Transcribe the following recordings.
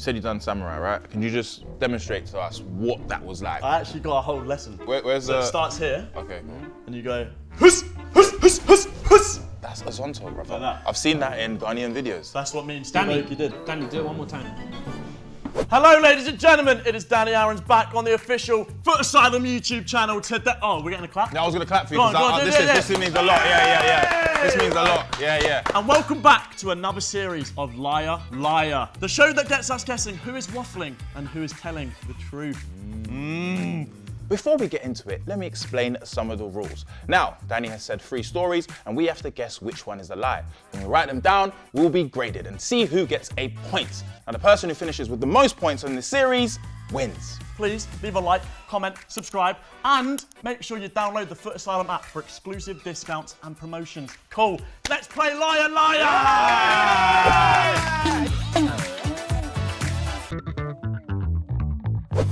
You said you done samurai, right? Can you just demonstrate to us what that was like? I actually got a whole lesson. Where, where's so the? it starts here, Okay. and you go, huss, huss, huss, huss, huss. That's Azonto, brother. Like that. I've seen that in Ghanaian videos. That's what me and Steve Danny, Aoki did. Danny, do it one more time. Hello, ladies and gentlemen. It is Danny Aarons back on the official Footasylum YouTube channel today. Oh, we're getting a clap. No, I was gonna clap for you Go on, because go on, this, yeah, this means a lot. Yeah, yeah, yeah. This means a lot. Yeah, yeah. And welcome back to another series of Liar Liar, the show that gets us guessing who is waffling and who is telling the truth. Mm. Before we get into it, let me explain some of the rules. Now, Danny has said three stories, and we have to guess which one is a lie. When we write them down, we'll be graded and see who gets a point. Now, the person who finishes with the most points in the series wins. Please leave a like, comment, subscribe, and make sure you download the Footasylum app for exclusive discounts and promotions. Cool. Let's play Liar Liar!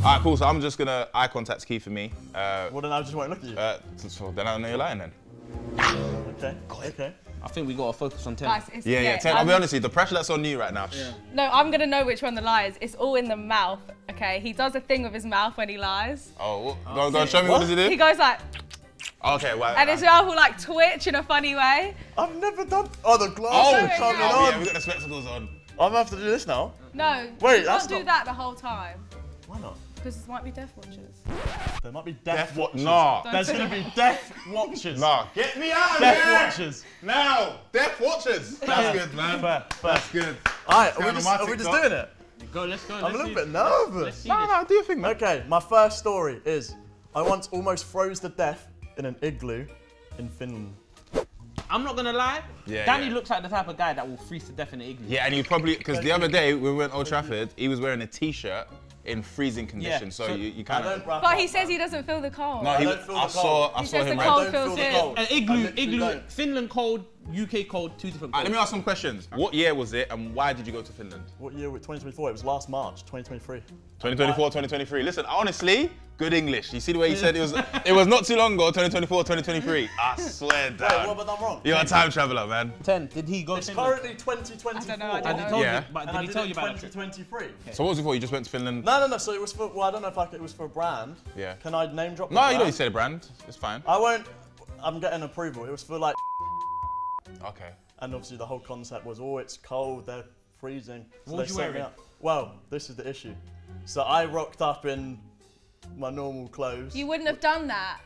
All right, cool. So I'm just gonna eye contact key for me. Uh, Well, then I just won't look at you. uh, so- so then I know you're lying then. okay. Okay. I think we gotta focus on 10. Guys, it's, Yeah, yeah. Ten, I'll I'm- be honest with you, the pressure that's on you right now. No, I'm gonna know which one the lie is. It's all in the mouth. Okay, he does a thing with his mouth when he lies. Oh, what? go, go, show me what, does he He goes like, Okay, well. and his mouth will like twitch in a funny way. I've never done. Oh, the Oh, glasses are yeah. coming oh, yeah, we got the spectacles on. I'm gonna have to do this now. No, Wait, you that's can't do not- that the whole time Why not? Because this might be Death Watchers. There might be death, Death watches. Nah. Don't There's gonna be death watches. Nah, get me out of Death here! watches. Now, Death Watchers. That's good, man. Fair, fair. That's good. All right, are we, just, are we just doing it? Go, let's go. I'm let's a little see- bit nervous. Let's No, no, do your thing, man. Okay, my first story is I once almost froze to death in an igloo in Finland. I'm not gonna lie. Yeah, Danny yeah. looks like the type of guy that will freeze to death in an igloo. Yeah, and you probably because the other day when we went Old Trafford, he was wearing a t-shirt in freezing conditions, so, so- you, you kind of. wrap But up, he says man. he doesn't feel the cold. No, he, don't feel I the saw, cold. I He saw says him. the wearing- cold I don't feels feel the cold. An igloo, igloo, don't. Finland cold, UK cold, two different Alright, colds. let me ask some questions. What year was it, and why did you go to Finland? What year? was 2024. It was last March, 2023. 2024, 2023. Listen, honestly, good English. You see the way he said it was. It was not too long ago. 2024, 2023. I swear Wait, what have I done wrong? You're a time traveler, man. 10. Did he go It's to Finland? currently 2024. I don't know, I don't Did he know. tell Yeah. you, but did I he tell you about it? 2023. So what was it for? You just went to Finland? No, no, no. So it was for. Well, I don't know if like it was for a brand. Yeah. Can I name drop? the No, you don't brand? need to say the brand. It's fine. I won't. I'm getting approval. It was for like, Okay. and obviously the whole concept was, oh, it's cold, they're freezing. So What they was you wearing? Well, this is the issue. So I rocked up in my normal clothes. You wouldn't have done that.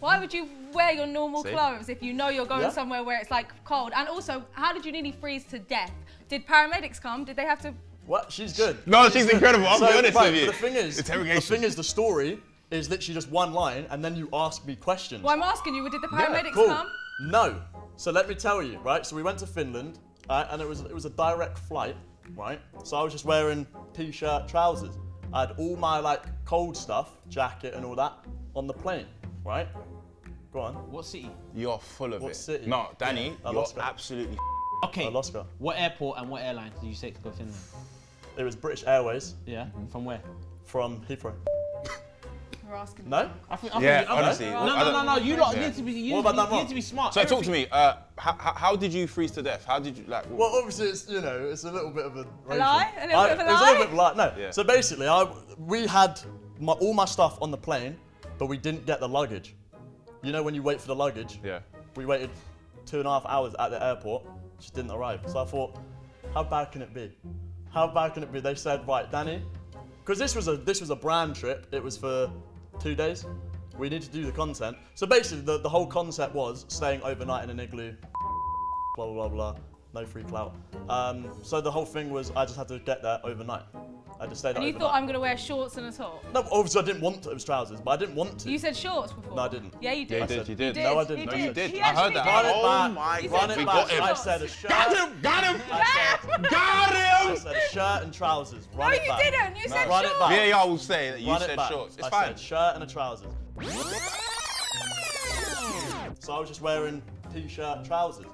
Why would you wear your normal See? clothes if you know you're going Yeah. somewhere where it's like cold? And also, how did you nearly freeze to death? Did paramedics come? Did they have to? What? She's good. No, she's good. incredible. I'll be honest right, with you. The thing is, the Interrogation. thing is, the story is literally just one line, and then you ask me questions. Well, I'm asking you, did the paramedics Yeah, paramedics cool. come? No. So let me tell you, right? So we went to Finland, uh, and it was it was a direct flight, right? So I was just wearing t-shirt, trousers. I had all my like cold stuff, jacket and all that, on the plane, right? Go on. What city? You're full of What it. city? No, Danny, I you're absolutely. Okay. Alaska. What airport and what airline did you take to go to Finland? It was British Airways Yeah. From where? from Heathrow. We're asking. No? I think, I Yeah, think, honestly, No, no, no, no. You lot Yeah. need to be. You, What need, have to be, you need to be smart. So talk to me. Uh, how, how, how did you freeze to death? How did you like? Well, obviously, it's you know, it's a little bit of a racial- lie? A little I- bit of a It's a little bit of a lie. No. Yeah. So basically, I we had my, all my stuff on the plane, but we didn't get the luggage. You know when you wait for the luggage? yeah. We waited two and a half hours at the airport, just didn't arrive. So I thought, how bad can it be? How bad can it be? They said, right, Danny, because this was a this was a brand trip. It was for two days. We need to do the content. So basically, the, the whole concept was staying overnight in an igloo. Blah blah blah blah. No free clout. Um, so the whole thing was I just had to get there overnight. I just stayed And you overnight. thought I'm gonna wear shorts and a top? No, obviously I didn't want to. It was trousers, but I didn't want to. You said shorts before. No, I didn't. Yeah, you Yeah, did. you did. You did. did. No, I didn't. He No, did. you did. He I heard actually that. did. Run it Oh, oh back. my God, Run it we back. got him. I said a shirt. Got him! Got him! I said, Got I him! said a shirt and trousers. No, Run it you didn't. You said Run it shorts. back. VAR will say that you Run said back. shorts. It's I fine. said shirt and a trousers. So I was just wearing t-shirt, trousers.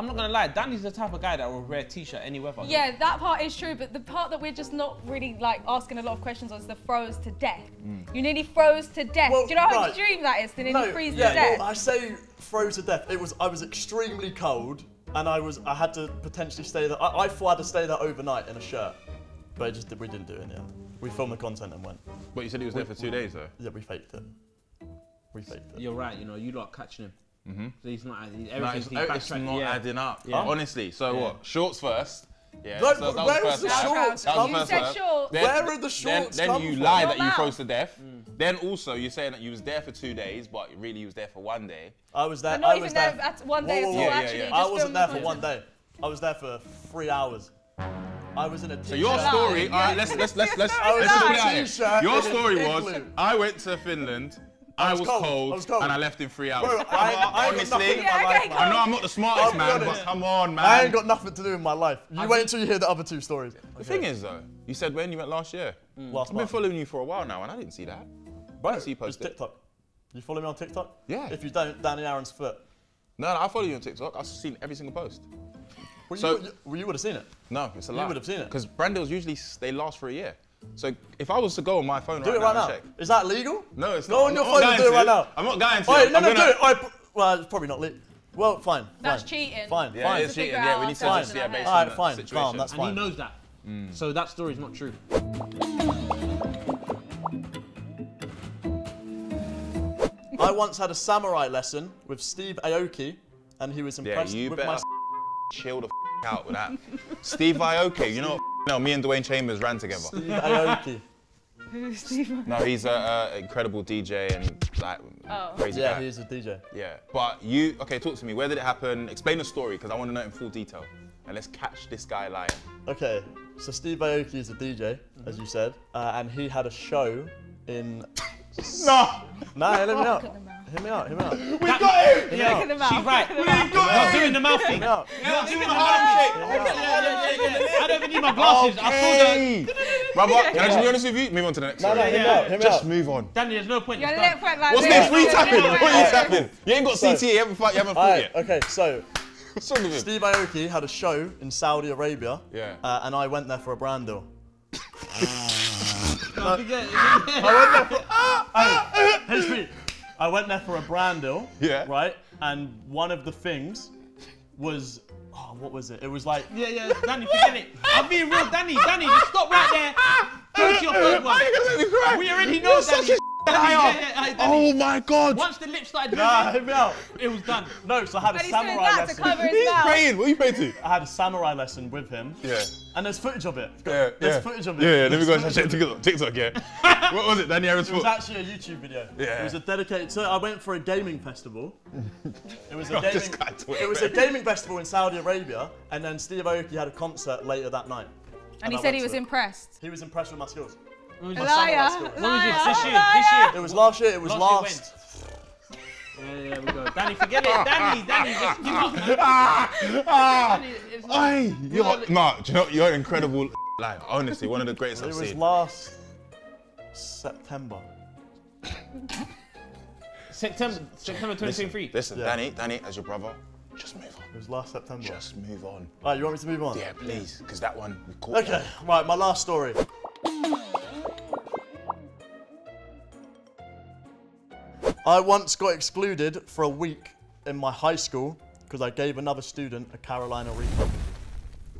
I'm not gonna lie. Danny's the type of guy that will wear a t-shirt any weather. Yeah, that part is true, but the part that we're just not really like asking a lot of questions on is the froze to death. Mm. You nearly froze to death. Well, Do you know how right. extreme that is to nearly freeze yeah, to death? well, I say froze to death. It was I was extremely cold, and I was I had to potentially stay there. I, I thought I had to stay there overnight in a shirt, but it just we didn't do it in the end. We filmed the content and went. But you said he was there for two days though. Yeah, we faked it. We faked it. You're right. You know, you lot catching him. Mm-hmm. So he's not. He's, No, it's, he's it's not yeah. adding up. Yeah. Honestly. So Yeah. what? Shorts first. Yeah. No, so that where the the shorts That was You the first said shorts. Then- Where are the shorts Then, then come you from? lie Your that you froze to death. Then also you're saying that you was there for two days, but really you was there for one day. I was there. But not I even there, there one day. Whoa, whoa, whoa. Yeah, yeah, actually, yeah. I wasn't there for one day. I was there for three hours. I was in a So your story, all right, let's let's let's let's let's put it out Your story was. I went to Finland, I was was cold, cold, I was cold. and I left in three hours. Bro, I, I ain't got Honestly, nothing in my Yeah, life, man. I know I'm not the smartest I'll be man, but come on, man. I ain't got nothing to do in my life. You wait until you hear the other two stories. the thing is though, you said when you went last year. Mm. Last I've been following you for a while now, and I didn't see that. Bro, I didn't see you it's it. TikTok. You follow me on TikTok? Yeah. If you don't, Danny Aarons foot. No, no, I follow you on TikTok. I've seen every single post. Well, So- you, you, you would have seen it. No, it's a lie. You would have seen it. Because brand deals usually they last for a year. So if I was to go on my phone Do right, it right now, now. and check. Is that legal? No, it's Go not. on I'm your phone and do it right to. now. I'm not going to. Wait, no, I'm no, gonna- do it. I, well, it's probably not legal. Well, fine. That's fine. cheating. Fine, Yeah, fine. it's cheating. Yeah, we need to after just yeah, that. based All on right, the fine, situation. calm, that's And fine. he knows that. Mm. So that story's not true. I once had a samurai lesson with Steve Aoki, and he was Yeah, impressed you with better my. chill the out with that. Steve Aoki, you know, what, no, me and Dwain Chambers ran together. Steve Aoki. No, he's a, a incredible DJ and like Oh. crazy Yeah, guy. he is a DJ. Yeah, but you okay? Talk to me. Where did it happen? Explain the story because I want to know it in full detail. And let's catch this guy lying. Okay, so Steve Aoki is a DJ, as you said, uh, and he had a show in. No, No, let me out. Look at. Hear me out. Hear me out. Hear we got him. me out. Look at the mouth. She's right. Look at the mouth. Not doing the mouth thing. me out. Yeah, doing the the handshake. I don't even need my glasses. I saw the. Brother, can I just be honest with you? Move on to the next No, no, hear me out. Hear me Just out. move on. Danny, there's no point. Your It's lip done. like What's this. this? What are you tapping? lip What are you tapping? You ain't got So- CT. You haven't fought. You Alright, yet. okay, so What's wrong with him? Steve Aoki had a show in Saudi Arabia, Yeah. uh, and I went there for a brand deal. Don't forget- HP. I went there for a brand deal. Yeah. Right? And one of the things was, oh, what was it? It was like, Yeah, yeah, Danny, forget it. I'm being real, Danny. Danny, just stop right there. Go to your third one. Why are gonna make me cry? We already know You're Danny. Such liar. yeah, yeah, yeah, Oh Danny. my god. Once the lips started nah, moving, hear me out. it was done. No, so I had a And he's doing samurai that to lesson. cover his He's mouth. praying. What are you praying to? I had a samurai lesson with him. Yeah. And there's footage of it. Yeah, There's yeah. footage of it. Yeah, yeah, let me go and check. TikTok. TikTok, yeah. what was it? Danny Aarons It was foot. actually a YouTube video. Yeah. It was a dedicated. So I went for a gaming festival. It was a God, this gaming. guy talking It was a gaming festival in Saudi Arabia, and then Steve Aoki had a concert later that night. And he I said he to was it. impressed. He was impressed with my skills. When was My it? samurai Liar. When was it? Liar. This year, Liar. this year. It was last year. It was Last last. Yeah, yeah, we go. Danny, forget it. Danny, Danny, just give up. man. Ah! Danny, it's- you're, no, do you know, you're an incredible liar. Honestly, one of the greatest It I've seen. It was last September. September, September 2023. Listen, Yeah. Danny, Danny, as your brother, just move on. It was last September. Just move on. Right, you want me to move on? Yeah, please, because that one we caught. Okay, right, my last story. I once got excluded for a week in my high school because I gave another student a Carolina Reaper.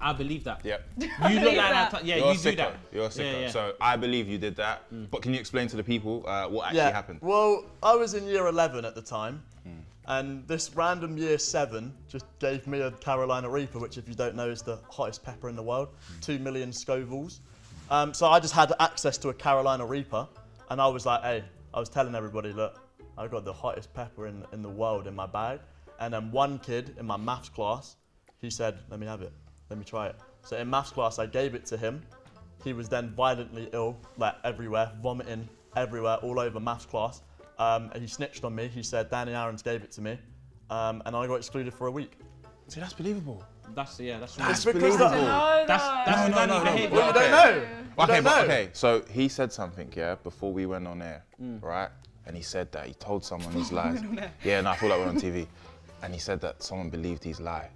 I believe that. Yep. You look like that. that. Yeah, You're a you do that. You're a sicko. Yeah, yeah. So I believe you did that. But can you explain to the people uh, what actually yeah. happened? Well, I was in year 11 at the time, and this random year 7 just gave me a Carolina Reaper, which, if you don't know, is the hottest pepper in the world 2 million Scovilles. Um, so I just had access to a Carolina Reaper, and I was like, hey, I was telling everybody, look, I've got the hottest pepper in, in the world in my bag. And then one kid in my maths class, he said, let me have it, let me try it. So in maths class, I gave it to him. He was then violently ill, like everywhere, vomiting everywhere, all over maths class. Um, and he snitched on me. He said Danny Aarons gave it to me, um, and I got excluded for a week. See, that's believable. That's yeah. That's That's because believable. that- No, That's no. that's No, no, Danny no, no. behaviour. Well, you don't know. You Okay, don't but okay. So he said something, yeah, before we went on air, right? And he said that he told someone his lies. Yeah, no, I feel like we're on TV. And he said that someone believed his lie.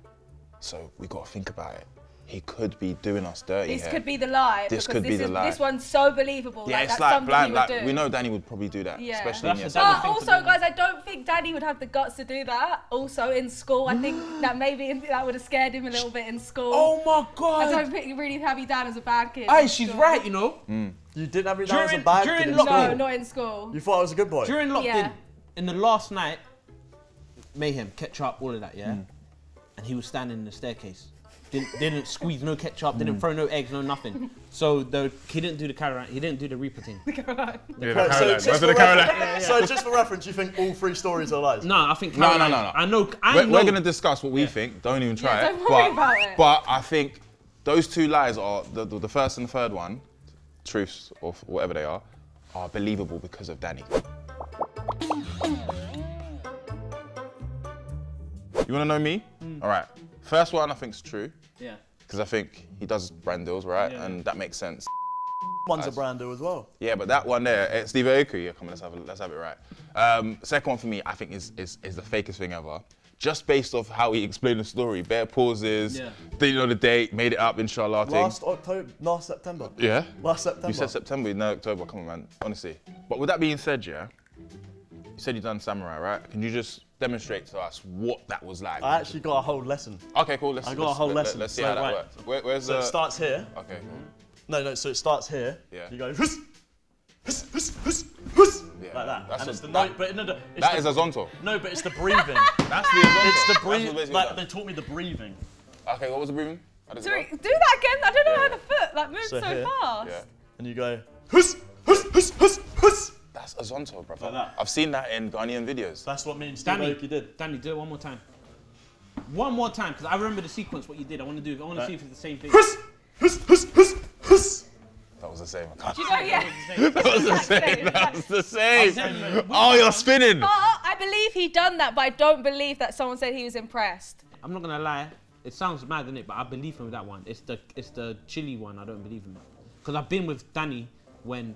So we got to think about it. he could be doing us dirty. This here. could be the lie. This because could be this the lie. This one's so believable. Yeah, like, it's that's like something blind. he Like do. we know Danny would probably do that, Yeah. especially in But Danny seven. to also, do. guys, I don't think Danny would have the guts to do that. Also, in school, I think that maybe that would have scared him a little bit in school. Oh my god. I don't think really have you down as a bad kid. Hey, she's school. right, you know. Hmm. You didn't have me down as a bad during kid in lockdown- No, not in school. You thought I was a good boy. During lockdown, Yeah. in the last night, mayhem, ketchup, all of that, yeah. Hmm. And he was standing in the staircase. Didn't, didn't squeeze no ketchup, didn't hmm. throw no eggs, no nothing. So the, he didn't do the Caroline, he didn't do the Reaper thing. Right, so, just for reference, so just for reference, you think all three stories are lies? No, I think No, no, no, no. I know, I We're, we're going to discuss what we think. Don't even try Yeah, it. don't worry but, about it. but I think those two lies are the, the, the first and the third one, truths or whatever they are, are believable because of Danny. You want to know me? All right. First one I think is true Yeah. because I think he does brand deals, right? Yeah. And that makes sense. One's a brand deal as well. Yeah, but that one there, eh, Steve Aoki, yeah, come on, let's have, it, let's have it right. Um, second one for me, I think is, is, is the fakest thing ever. Just based off how he explained the story, bare pauses, Yeah. didn't know the date, made it up, inshallah. thing. Last October, last September. Yeah? Last September. You said September, no October, come on, man, honestly. But with that being said, yeah, you said you've done Samurai, right? Can you just demonstrate to us what that was like? I actually got a whole lesson. Okay, cool, let's, I got a let's, whole let, lesson. us see So, how that right. works. Where, where's So the... it starts here. Okay, cool. No, no. So it starts here. Yeah. You go like that. that's and a- it's the that- no, but no, no, it's That the, is Azonto. no, but it's the breathing. That's the Zonto. it's the breathing. Like they taught me the breathing. Okay, what was the breathing? How Sorry, do that again. I don't know Yeah. how the foot like moves So so, here. fast. Yeah. And you go huss, huss, huss, huss, huss. That's Azonto, brother. Like that. I've seen that in Ghanaian videos. That's what me and Danny, Aoki did. Danny, do it one more time. One more time, because I remember the sequence, what you did. I want to do it. I want to uh, see if it's the same thing. Huss, huss, huss, huss, huss. That was the same. I can't. Do you know? Yeah. That was the same. That was the same. Oh, you're spinning. But I believe he done that, but I don't believe that someone said he was impressed. I'm not gonna lie. It sounds mad, doesn't it? But I believe him with that one. It's the it's the chili one. I don't believe him. Because I've been with Danny when.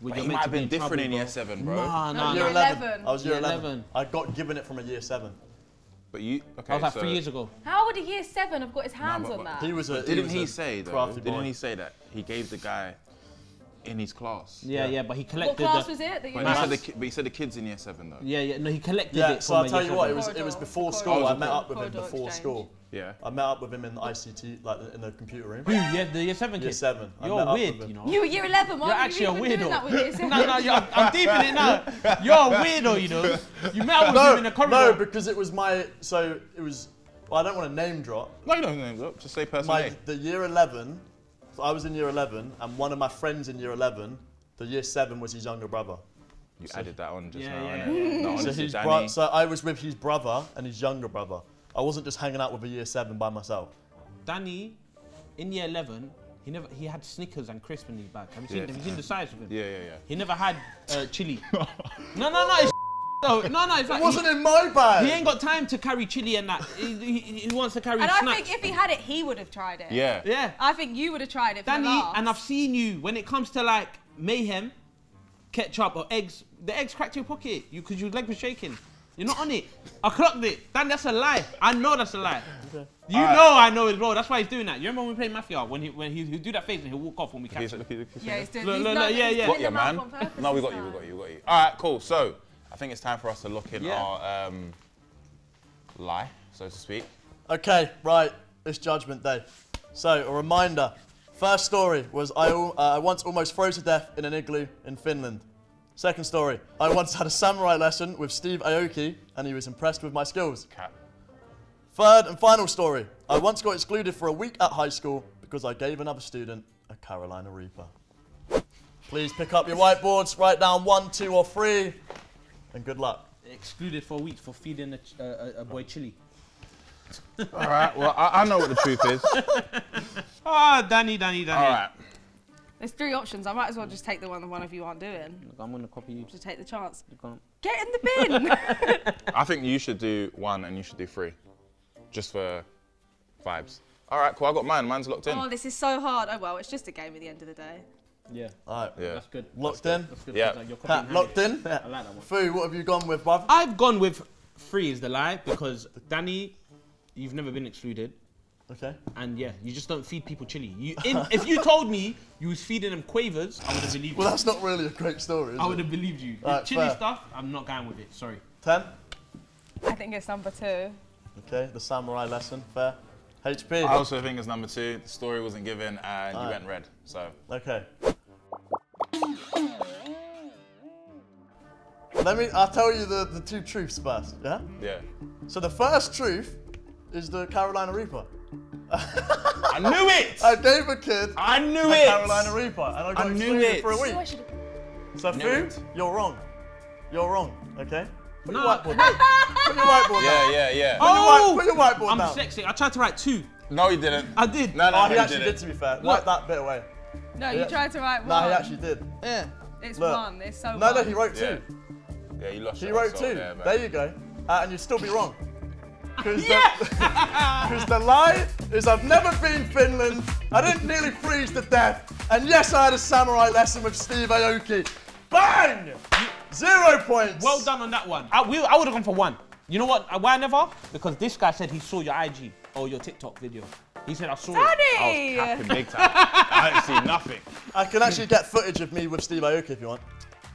when But you're meant might to have be been in different trouble, in year seven, bro. Nah, nah, Year nah. Year 11. 11. I was year Year 11. 11. I got given it from a year seven. But you, okay. I was like so three years ago. How would a year seven have got his hands but- on that? He was a. Didn't was he a say though? Didn't boy. he say that he gave the guy in his class? Yeah, yeah, but he collected. what collected. class the, was it that you But he said the, ki- but he said the kids in year seven though. Yeah, yeah. No, he collected Yeah, it. so I'll a tell year you what, it was it was Corridor. before school. I met up with him corridor before exchange. school. Yeah. I met up with him in the ICT, like in the computer room. Who? Yeah, the year seven kid. Year seven. I You're met up weird, him. you know. You were year 11. Why You're would actually you a even do weirdo. that with year seven? no, no, you're, I'm deep in it now. You're a weirdo, you know. You met up with him in the No, corridor. no, because it was my. So it was. Well, I don't want to name drop. No, you don't name drop. Just say person My name. the year 11. So I was in year 11, and one of my friends in year 11, the year seven was his younger brother. You added that on just Yeah, now, yeah. innit? No, So honestly, his bro- So I was with his brother and his younger brother. I wasn't just hanging out with a year seven by myself. Danny, in year 11, he never he had Snickers and crisp in his bag. Have you seen? Yeah. Have you seen the size of him? Yeah, yeah, yeah. He never had uh, chili. no, no, no. It's no, no, no. It's like It wasn't he, in my bag. he ain't got time to carry chili and that. He, he, he wants to carry And I think if he had it, he would have tried it. Yeah. yeah. I think you would have tried it Danny, the and I've seen you when it comes to like mayhem, ketchup or eggs. The eggs cracked your pocket. You because your leg was shaking. You're not on it. I clocked it. Dan, that's a lie. I know that's a lie. You Alright. know I know as well. That's why he's doing that. You remember when we played Mafia? When he when he he'll do that face and he'll walk off when we catch him. Yeah, he's doing Look, he's look, not- look, yeah, yeah. doing Got you, man. on No, we got you, we got you, we got you. All right, cool. So, I think it's time for us to look in Yeah. our um, lie, so to speak. Okay, right. It's Judgment Day. So, a reminder. First story was I, uh, I once almost froze to death in an igloo in Finland. Second story, I once had a samurai lesson with Steve Aoki and he was impressed with my skills. Cat. Third and final story, I once got excluded for a week at high school because I gave another student a Carolina Reaper. Please pick up your whiteboards, write down one, two, or three, and good luck. Excluded for a week for feeding a, ch- uh, a, a boy chili. All right, well, I, I know what the truth is. Ah, Danny, Danny, Danny. All right. There's three options. I might as well just take the one that one of you aren't doing. Look, I'm gonna copy you. Just take the chance. You can't. Get in the bin. I think you should do one and you should do three, just for vibes. All right, cool. I got mine. Mine's locked in. oh, this is so hard. Oh well, it's just a game at the end of the day. Yeah, All right, Yeah. that's good. locked in. That's good. Yeah. 'cause, like, Pat, locked handy. in. I like that one. Fu, what have you gone with, bruv? I've gone with three is the lie because Danny, you've never been excluded. Okay. And yeah, you just don't feed people chili. You, in, if you told me you was feeding them quavers, I would have believed Well, you. that's not really a great story, is I would have believed you. The Alright, chili fair. stuff, I'm not going with it. Sorry. Ten. I think it's number two. Okay, the samurai lesson. Fair. HP. I also think it's number two. The story wasn't given and you Alright. went red. So Okay. Let me. I'll tell you the, the two truths first. Yeah. yeah. So the first truth is the Carolina Reaper. I knew it! I gave a kid I knew a it! Carolina Reaper, and I got I knew excluded it. for a week. should've- So Knew food, you're wrong. You're wrong. Okay. Put your whiteboard down. Put your whiteboard Yeah, down. yeah, yeah. Put your, put your whiteboard I'm down. dyslexic. I tried to write two. No, you didn't. I did. No, no, Oh, no, he you actually didn't. did. To be fair, Look. wipe that bit away. No, you Yeah. tried to write one. No, he actually did. Yeah. It's Look. one. It's so No, no, he wrote two. Yeah, you lost He wrote soul two. there, there you go. Uh, and you'd still be wrong. Because Yeah. the, 'cause the lie is I've never been Finland. I didn't nearly freeze to death. And yes, I had a samurai lesson with Steve Aoki. Bang! Zero points. Well done on that one. I, we, I would have gone for one. You know what? Why never? Because this guy said he saw your IG or your TikTok video. He said I saw it. Daddy! I was big time. I didn't see nothing. I can actually get footage of me with Steve Aoki if you want.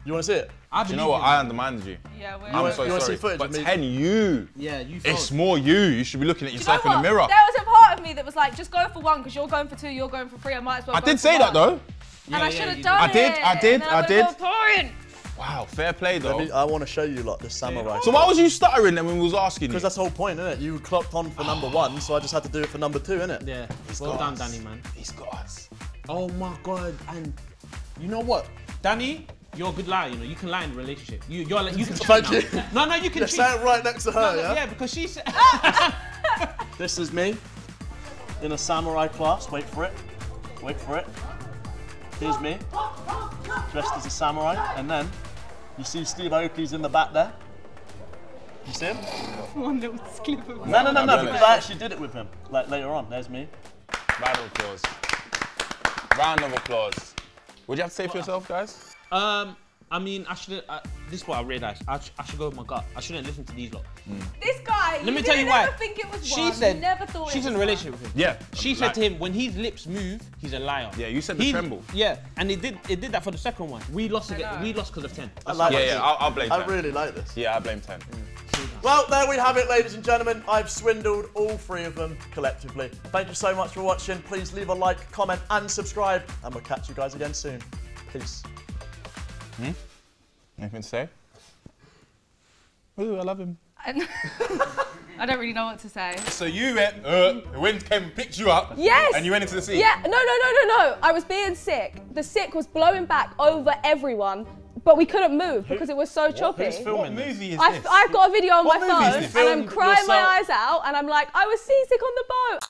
You want to see it? I Do you know what? you. I undermined you. Yeah, we're. I'm wanna- so you wanna see footage but of me? 10, you. Yeah, you. It's more you. You should be looking at You know yourself in the mirror. There was a part of me that was like, just go for one because you're going for two, you're going for three. I might as well. I go did for say that one. though. And Yeah, I should have done did. it. I did, and then I would've did. Got a point. Wow, fair play though. Let me- I want to show you lot this samurai. So why was you stuttering then when we was asking you? Because that's the whole point, isn't it? You clocked on for number one, so I just had to do it for number two, innit? Yeah. He's well got done, us. Danny, man. He's got us. Oh my god! And you know what, Danny? You're a good liar. You know, you can lie in a relationship. You, you're like, you can cheat Thank you. No, no, you can You're cheat. sat right next to her, No, no, yeah? yeah, because she said. This is me in a samurai class. Wait for it. Wait for it. Here's me, dressed as a samurai, and then you see Steve Aoki's in the back there. You see him? One little clip of No, no, no, no, be because. I actually did it with him. Like later on, there's me. Round of applause. Round of applause. What do you have to say for yourself, guys? um, I mean, I should. Uh, this is what I realized. I, sh- I should go with my gut. I shouldn't listen to these lot. This guy. Let me tell you didn't why. think it was She one. said You never thought she's it in a relationship with him. Yeah. She said to him, when his lips move, he's a liar. Yeah, you said the He- tremble. Yeah, and it did. It did that for the second one. We lost again. We lost because of ten. I like Yeah, this. yeah, I'll, I'll blame I 10. really like this. Yeah, I blame 10. Well, there we have it, ladies and gentlemen. I've swindled all three of them collectively. Thank you so much for watching. Please leave a like, comment, and subscribe, and we'll catch you guys again soon. Peace. Anything to say? Ooh, I love him. I don't really know what to say. So you went, uh, the wind came and picked you up. Yes. And you went into the sea. Yeah, no, no, no, no, no. I was being sick. The sick was blowing back over everyone, but we couldn't move because it was so choppy. Who's What filming this? movie is I've, this? I've got a video on What my phone and I'm Filmed crying my eyes out and I'm like, I was seasick on the boat.